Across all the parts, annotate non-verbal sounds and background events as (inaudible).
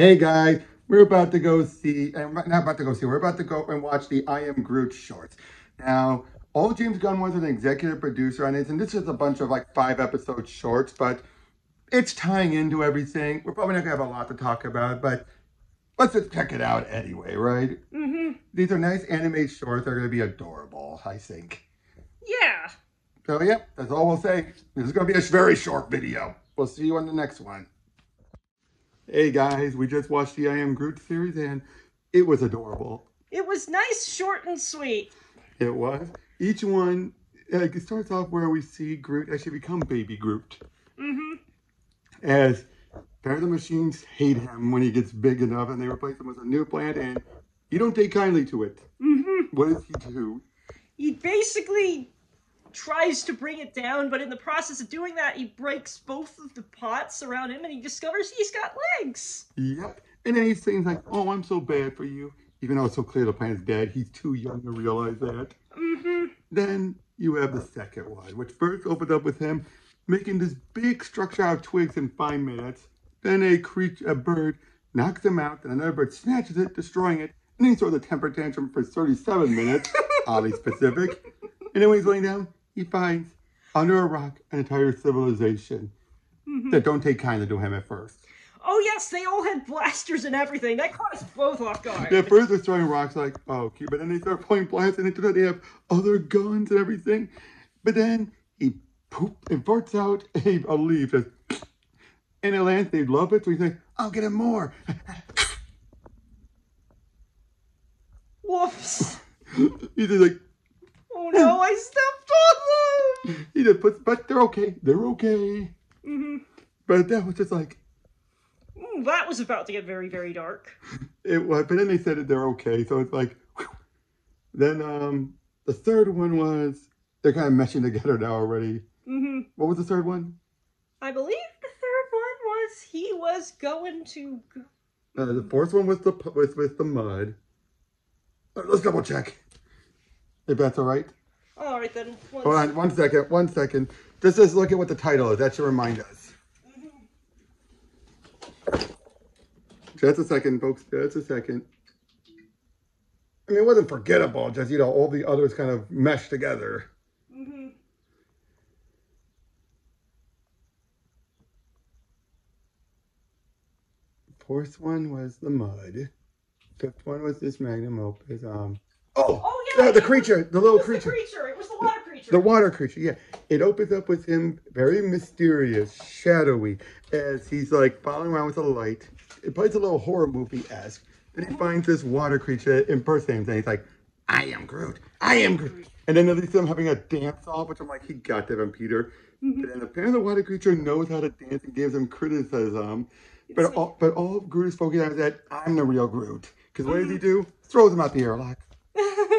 Hey guys, we're about to go see, and not about to go see, we're about to go and watch the I Am Groot shorts. Now, all James Gunn was an executive producer on it, and this is a bunch of like five episode shorts, but it's tying into everything. We're probably not gonna have a lot to talk about, but let's just check it out anyway, right? Mm-hmm. These are nice animated shorts. They're gonna be adorable, I think. Yeah. So yeah, that's all we'll say. This is gonna be a very short video. We'll see you on the next one. Hey guys, we just watched the I Am Groot series and it was adorable. It was nice, short, and sweet. It was. Each one, like, it starts off where we see Groot actually become Baby Groot. Mm-hmm. As Bear the Machines hate him when he gets big enough and they replace him with a new plant and you don't take kindly to it. Mm-hmm. What does he do? He basically tries to bring it down, but in the process of doing that, he breaks both of the pots around him and he discovers he's got legs. Yep. And then he seems like, oh, I'm so bad for you. Even though it's so clear the plant's dead, he's too young to realize that. Mm-hmm. Then you have the second one, which first opened up with him making this big structure out of twigs in five minutes. Then a creature, a bird, knocks him out, and another bird snatches it, destroying it. And then he throws a temper tantrum for 37 minutes, (laughs) oddly specific. And then when he's laying down, he finds under a rock an entire civilization mm-hmm. that don't take kindly to him at first. Oh yes, they all had blasters and everything. That caught us both off guard. Yeah, at first they're throwing rocks like, oh, okay, but then they start pointing blasts and into that they have other guns and everything. But then he poop and farts out (laughs) a, a leaf just, and it lands, they love it, so he's like, I'll get him more. (laughs) Whoops. (laughs) he's like, Oh no, I stepped he just puts, but they're okay, they're okay. Mm-hmm. But that was just like, Ooh, that was about to get very, very dark. (laughs) it was, but then they said that they're okay, so it's like, whew. then um, the third one was, they're kind of meshing together now already. Mm-hmm. What was the third one? I believe the third one was he was going to. Uh, the fourth one was the with with the mud. Uh, let's double check. If that's all right. All right then. Let's... Hold on, one second, one second. Just let's look at what the title is. That should remind us. Just a second, folks. Just a second. I mean, it wasn't forgettable. Just you know, all the others kind of meshed together. Mm-hmm. Fourth one was the mud. Fifth one was this magnum opus. Um. Oh, Oh, yeah, the, the it was- creature, the little was the creature. creature. It was the water creature. The water creature, yeah. It opens up with him very mysterious, shadowy, as he's like following around with a light. It plays a little horror movie esque. Then he finds this water creature impersonating him, and he's like, I am Groot. I am Groot. And then at least I'm having a dance off, which I'm like, he got that on Peter. Mm-hmm. But then apparently the water creature knows how to dance and gives him criticism. But all, but all Groot is focused on is that I'm the real Groot. Because what does Mm-hmm. he do? Throws him out the airlock.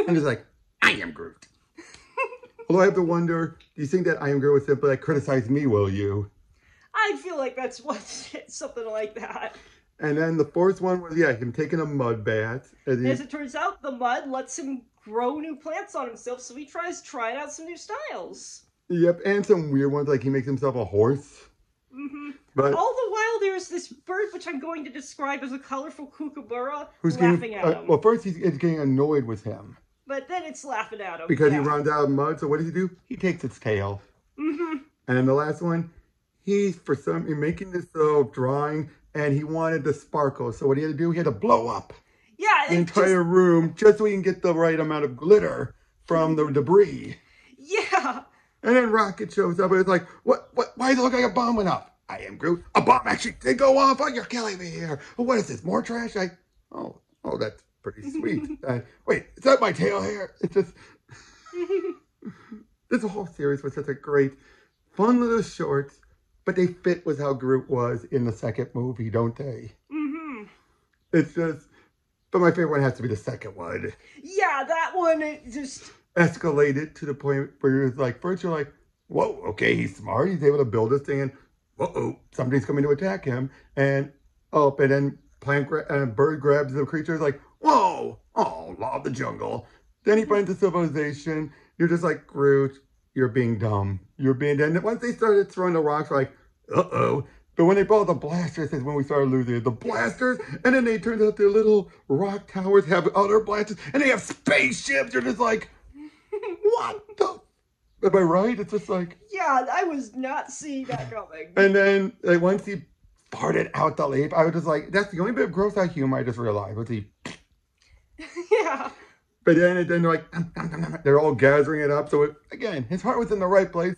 And he's like, I am Groot. (laughs) Although I have to wonder, do you think that I am Groot would simply like criticize me, will you? I feel like that's what something like that. And then the fourth one was, yeah, him taking a mud bath. And he, As it turns out, the mud lets him grow new plants on himself, so he tries trying out some new styles. yep, and some weird ones, like he makes himself a horse. Mm-hmm. But All the while, there's this bird, which I'm going to describe as a colorful kookaburra, who's laughing getting, at uh, him. well, first he's, he's getting annoyed with him but then it's laughing at him. because yeah. he runs out of mud. So what does he do? He takes its tail. Mm-hmm. And the last one, he's for some he's making this little drawing, and he wanted the sparkle. So what he had to do, he had to blow up Yeah, the it just- entire room just so he can get the right amount of glitter from the debris. yeah. And then Rocket shows up and it's like, what, what, why does it look like a bomb went off? I am Groot. A bomb actually did go off. Oh, you're killing me here. What is this? More trash? I, oh, oh, that's pretty sweet. (laughs) uh, wait, is that my tail hair? It's just, (laughs) this whole series was such a great, fun little shorts, but they fit with how Groot was in the second movie, don't they? Mm-hmm. It's just, but my favorite one has to be the second one. Yeah, that one it just escalated to the point where you're like, first you're like, whoa, okay, he's smart. He's able to build this thing, and whoa, somebody's coming to attack him. And up, and then plant gra- and bird grabs the creature. Like, whoa, oh, law of the jungle. Then he finds a civilization. You're just like, Groot, you're being dumb. You're being, and once they started throwing the rocks, like, uh oh. But when they brought the blasters is when we started losing. The blasters, and then they turned out their little rock towers have other blasters, and they have spaceships. You're just like, what the? Am I right? It's just like, Yeah, I was not seeing that coming. (laughs) and then like once he farted out the leaf, I was just like, that's the only bit of gross out humor I just realized was he. (laughs) yeah. But then, then they're like, "Um, um, um, um," they're all gathering it up. So it, again, his heart was in the right place,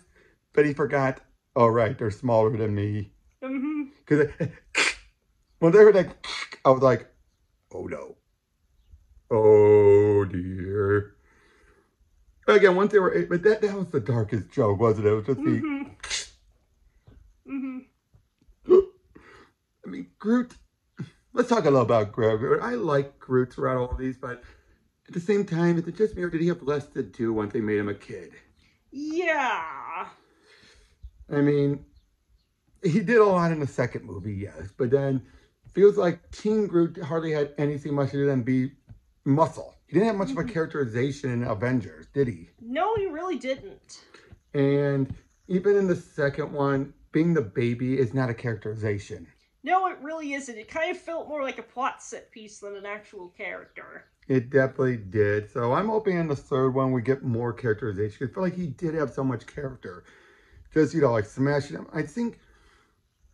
but he forgot. Oh right, they're smaller than me. mm-hmm Because (laughs) when they were like, I was like, oh no. Oh dear. But again, once they were, eight, but that, that was the darkest joke, wasn't it? It was just the, hmm (laughs) hmm (gasps) I mean, Groot. Let's talk a little about Groot. I like Groot throughout all of these, but at the same time, is it just me or did he have less to do once they made him a kid? Yeah. I mean, he did a lot in the second movie, yes, but then feels like Teen Groot hardly had anything much to do than be muscle. He didn't have much of a mm-hmm. characterization in Avengers, did he? No, he really didn't. And even in the second one, being the baby is not a characterization. No, it really isn't. It kind of felt more like a plot set piece than an actual character. It definitely did. So I'm hoping in the third one we get more characterization. I feel like he did have so much character. Just, you know, like smashing him. I think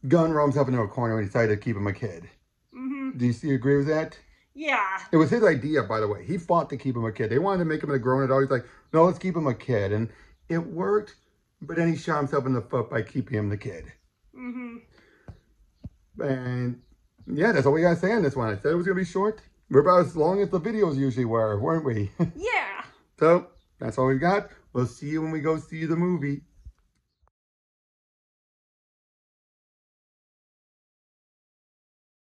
Gunn roams up into a corner and decided to keep him a kid. hmm Do you see, agree with that? Yeah. It was his idea, by the way. He fought to keep him a kid. They wanted to make him a grown adult. He's like, no, let's keep him a kid. And it worked, but then he shot himself in the foot by keeping him the kid. hmm And yeah, that's all we got to say on this one. I said it was going to be short. We're about as long as the videos usually were, weren't we? (laughs) Yeah. so that's all we got. We'll see you when we go see the movie.